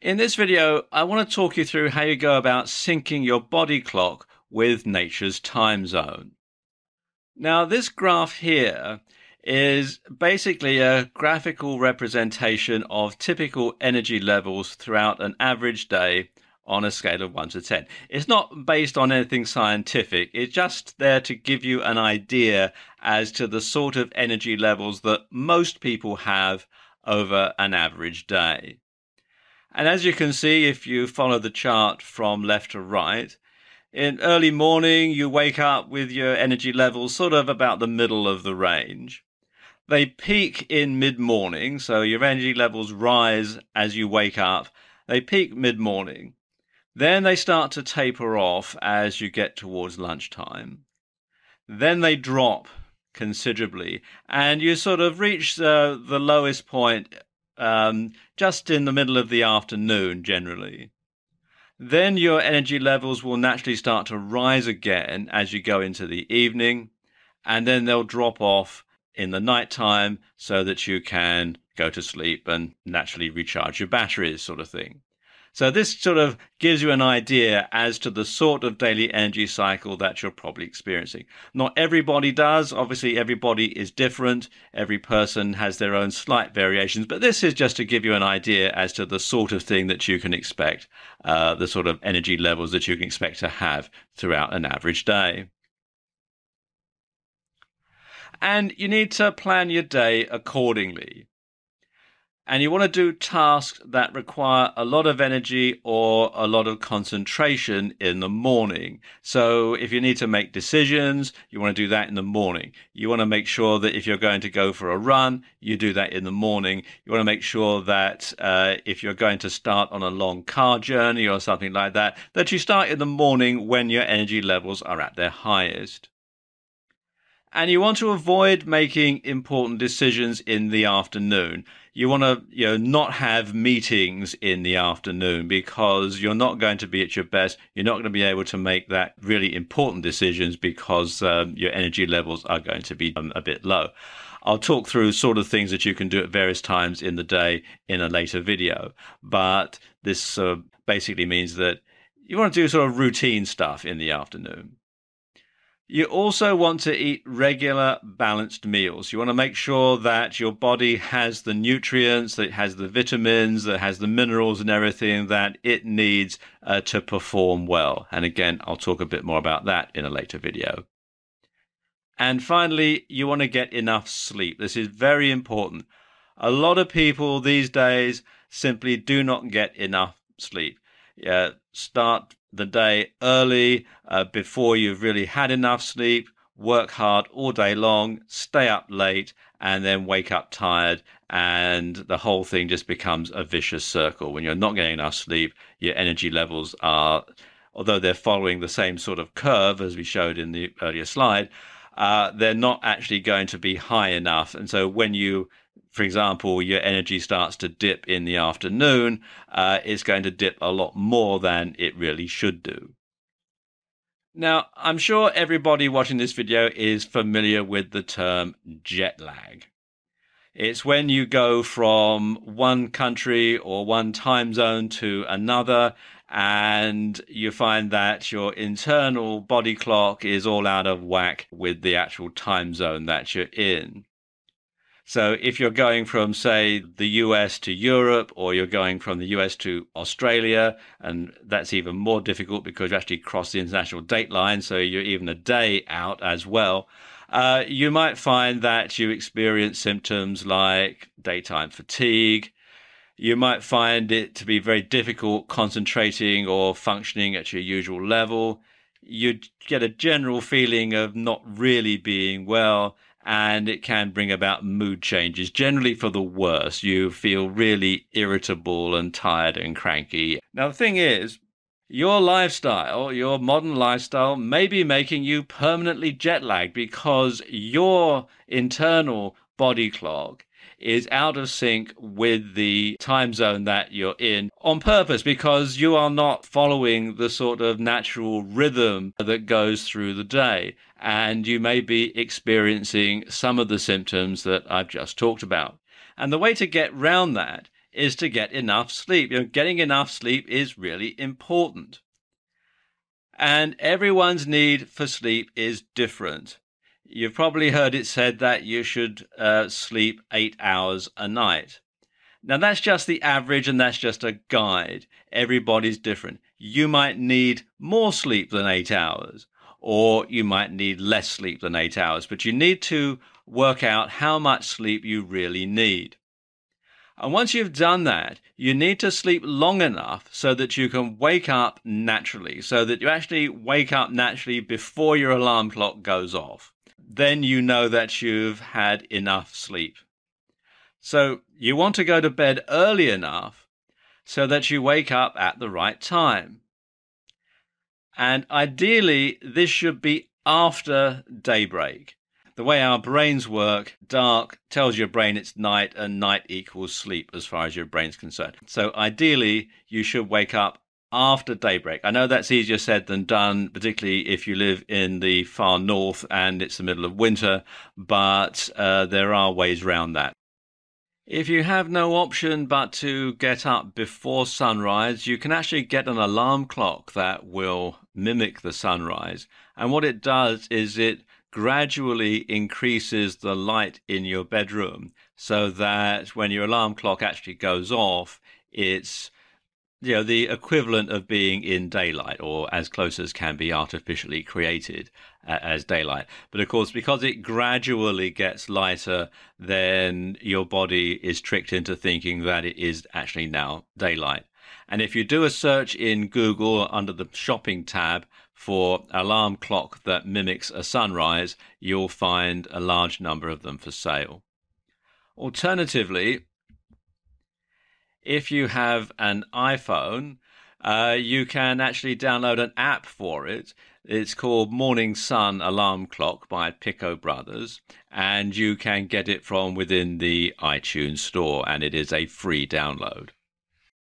In this video, I want to talk you through how you go about syncing your body clock with nature's time zone. Now, this graph here is basically a graphical representation of typical energy levels throughout an average day on a scale of 1 to 10. It's not based on anything scientific, it's just there to give you an idea as to the sort of energy levels that most people have over an average day. And as you can see, if you follow the chart from left to right, in early morning, you wake up with your energy levels sort of about the middle of the range. They peak in mid morning, so your energy levels rise as you wake up. They peak mid morning. Then they start to taper off as you get towards lunchtime. Then they drop considerably, and you sort of reach uh, the lowest point um, just in the middle of the afternoon generally. Then your energy levels will naturally start to rise again as you go into the evening, and then they'll drop off in the night time so that you can go to sleep and naturally recharge your batteries, sort of thing. So this sort of gives you an idea as to the sort of daily energy cycle that you're probably experiencing. Not everybody does. Obviously, everybody is different. Every person has their own slight variations, but this is just to give you an idea as to the sort of thing that you can expect, uh, the sort of energy levels that you can expect to have throughout an average day. And you need to plan your day accordingly and you want to do tasks that require a lot of energy or a lot of concentration in the morning. So if you need to make decisions, you want to do that in the morning. You want to make sure that if you're going to go for a run, you do that in the morning. You want to make sure that uh, if you're going to start on a long car journey or something like that, that you start in the morning when your energy levels are at their highest and you want to avoid making important decisions in the afternoon. You want to, you know, not have meetings in the afternoon because you're not going to be at your best. You're not going to be able to make that really important decisions because um, your energy levels are going to be um, a bit low. I'll talk through sort of things that you can do at various times in the day in a later video, but this uh, basically means that you want to do sort of routine stuff in the afternoon. You also want to eat regular balanced meals. You want to make sure that your body has the nutrients, that it has the vitamins, that has the minerals and everything that it needs uh, to perform well. And again, I'll talk a bit more about that in a later video. And finally, you want to get enough sleep. This is very important. A lot of people these days simply do not get enough sleep. Yeah, start the day early uh, before you've really had enough sleep, work hard all day long, stay up late, and then wake up tired. And the whole thing just becomes a vicious circle. When you're not getting enough sleep, your energy levels are, although they're following the same sort of curve as we showed in the earlier slide, uh, they're not actually going to be high enough. And so when you for example, your energy starts to dip in the afternoon, uh, it's going to dip a lot more than it really should do. Now, I'm sure everybody watching this video is familiar with the term jet lag. It's when you go from one country or one time zone to another, and you find that your internal body clock is all out of whack with the actual time zone that you're in. So if you're going from, say, the US to Europe, or you're going from the US to Australia, and that's even more difficult because you actually cross the international date line, so you're even a day out as well. Uh, you might find that you experience symptoms like daytime fatigue. You might find it to be very difficult concentrating or functioning at your usual level. You get a general feeling of not really being well and it can bring about mood changes, generally for the worse. You feel really irritable and tired and cranky. Now, the thing is, your lifestyle, your modern lifestyle, may be making you permanently jet lagged because your internal body clock is out of sync with the time zone that you're in on purpose because you are not following the sort of natural rhythm that goes through the day. And you may be experiencing some of the symptoms that I've just talked about. And the way to get round that is to get enough sleep. You know, getting enough sleep is really important. And everyone's need for sleep is different. You've probably heard it said that you should uh, sleep eight hours a night. Now, that's just the average and that's just a guide. Everybody's different. You might need more sleep than eight hours, or you might need less sleep than eight hours, but you need to work out how much sleep you really need. And once you've done that, you need to sleep long enough so that you can wake up naturally, so that you actually wake up naturally before your alarm clock goes off then you know that you've had enough sleep. So you want to go to bed early enough so that you wake up at the right time. And ideally, this should be after daybreak. The way our brains work, dark tells your brain it's night, and night equals sleep as far as your brain's concerned. So ideally, you should wake up after daybreak. I know that's easier said than done, particularly if you live in the far north and it's the middle of winter, but uh, there are ways around that. If you have no option but to get up before sunrise, you can actually get an alarm clock that will mimic the sunrise. And what it does is it gradually increases the light in your bedroom so that when your alarm clock actually goes off, it's you know, the equivalent of being in daylight or as close as can be artificially created as daylight. But of course, because it gradually gets lighter, then your body is tricked into thinking that it is actually now daylight. And if you do a search in Google under the shopping tab for alarm clock that mimics a sunrise, you'll find a large number of them for sale. Alternatively, if you have an iPhone, uh, you can actually download an app for it. It's called Morning Sun Alarm Clock by Pico Brothers, and you can get it from within the iTunes store, and it is a free download.